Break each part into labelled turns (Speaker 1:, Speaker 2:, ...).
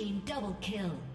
Speaker 1: Team double kill.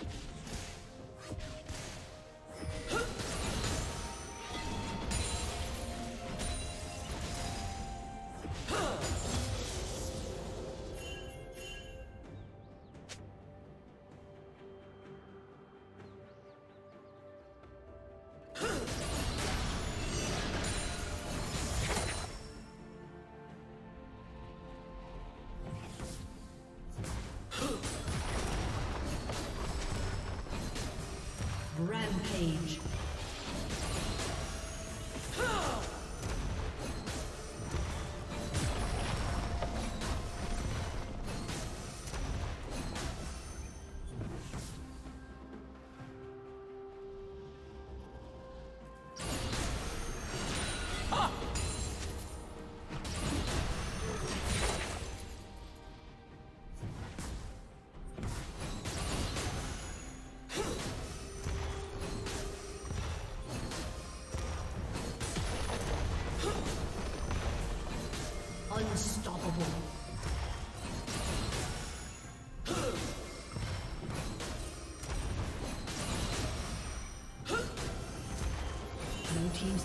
Speaker 1: you Rampage.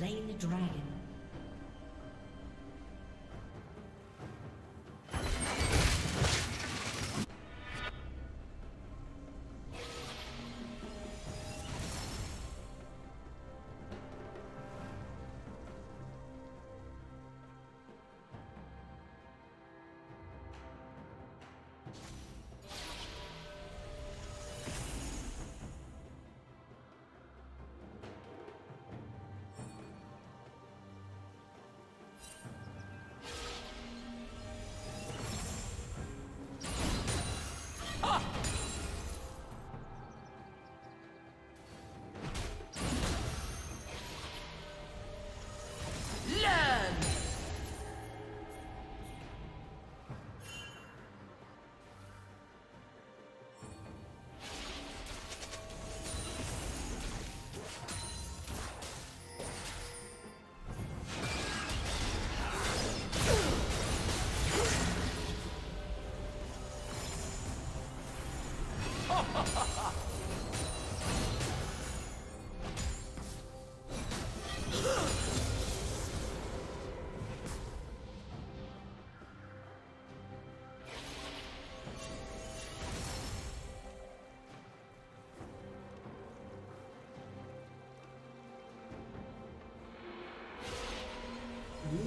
Speaker 1: Slain the dragon.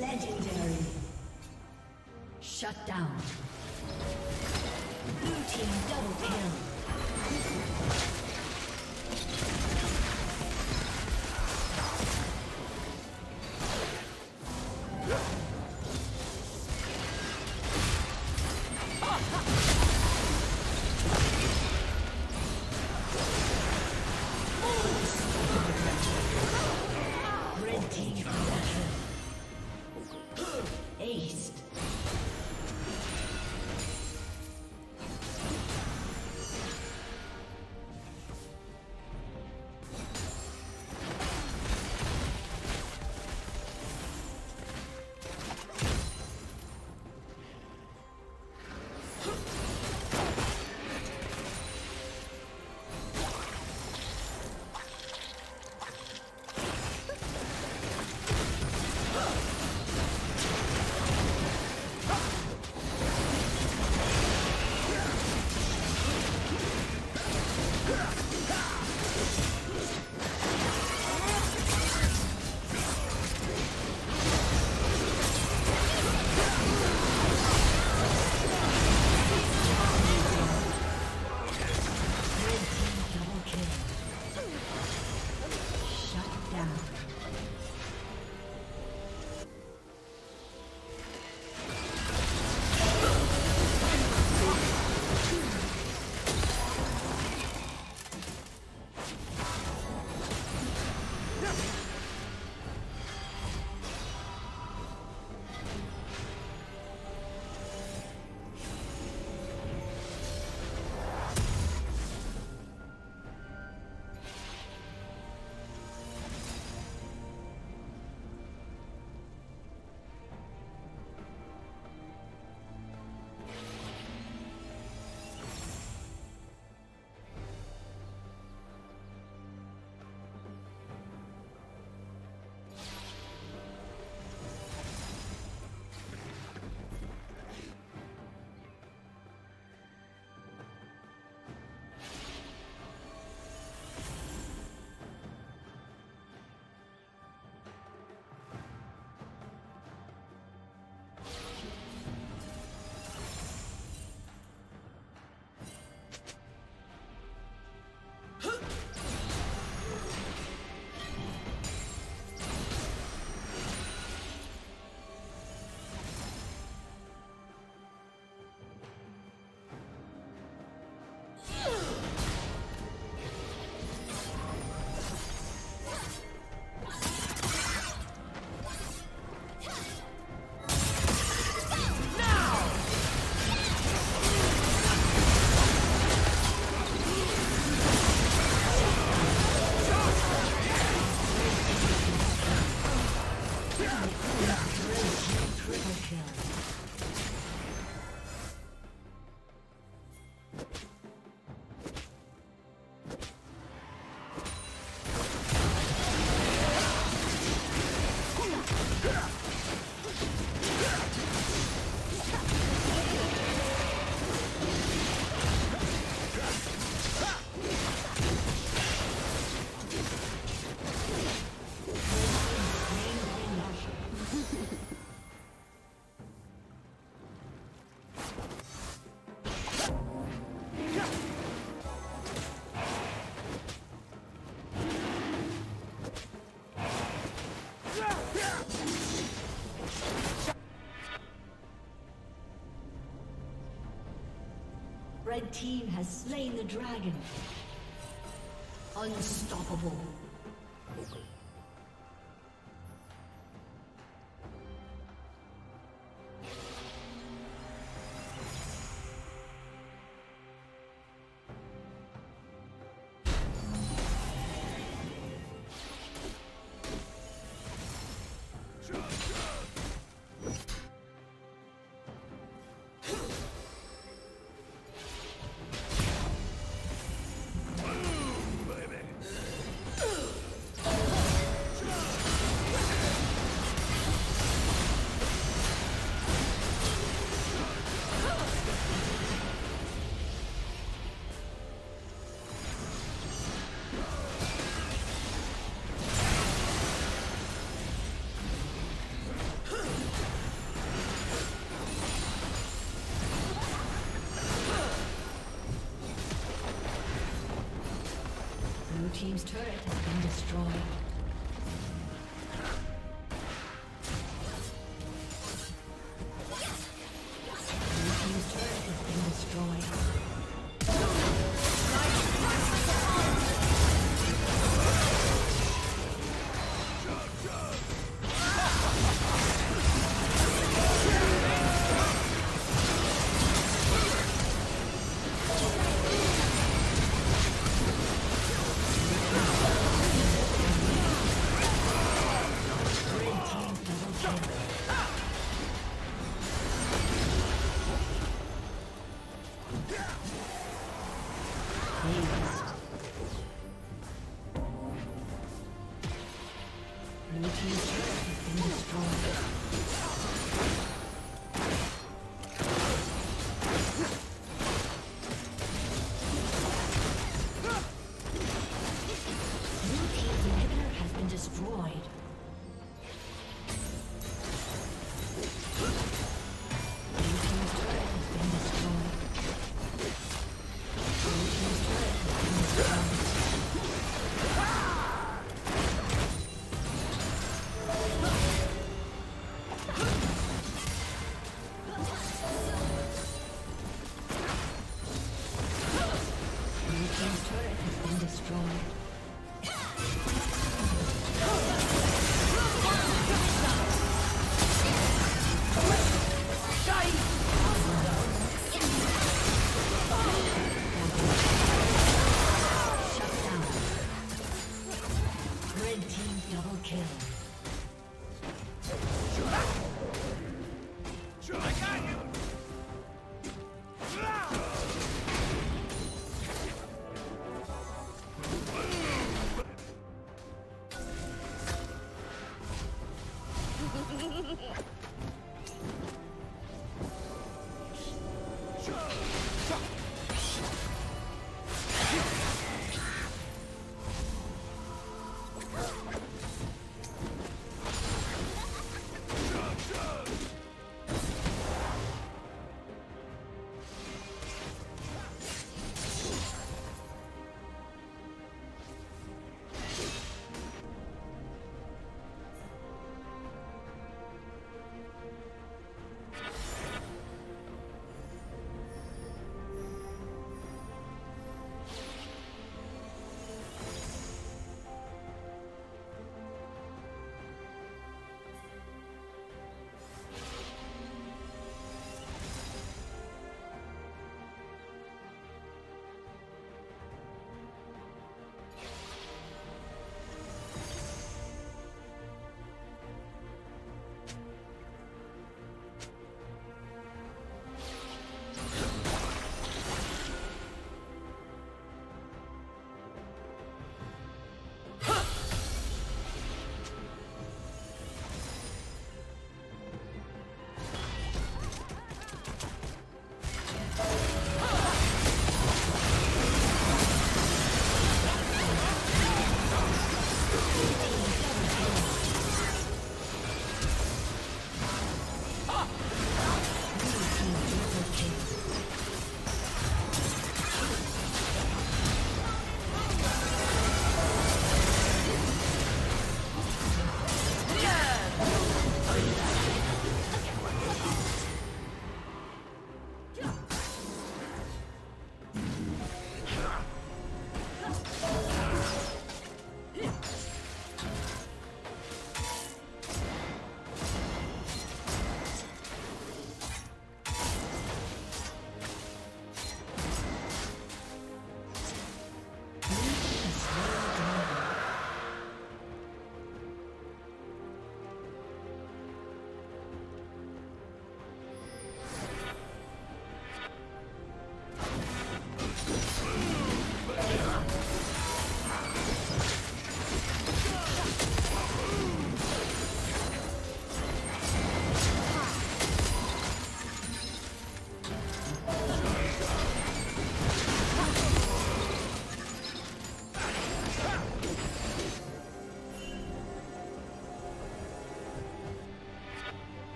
Speaker 1: Legendary. Shut down. Blue team double kill. Slain the dragon. Unstoppable. Team's turret. has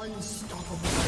Speaker 1: Unstoppable.